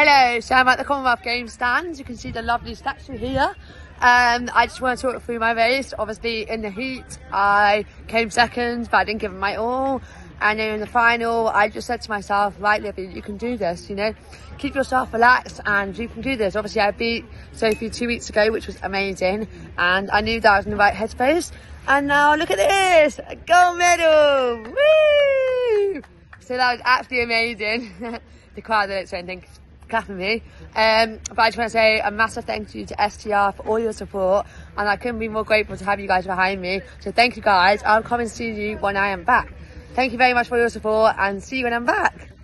Hello, so I'm at the Commonwealth Games stand. You can see the lovely statue here. Um, I just want to talk through my race. Obviously, in the heat, I came second, but I didn't give it my all. And then in the final, I just said to myself, right, Libby, you can do this, you know, keep yourself relaxed and you can do this. Obviously, I beat Sophie two weeks ago, which was amazing. And I knew that I was in the right headspace. And now look at this, a gold medal. Woo! So that was absolutely amazing. the crowd didn't say anything clapping me. Um, but I just want to say a massive thank you to STR for all your support and I couldn't be more grateful to have you guys behind me. So thank you guys. I'll come and see you when I am back. Thank you very much for your support and see you when I'm back.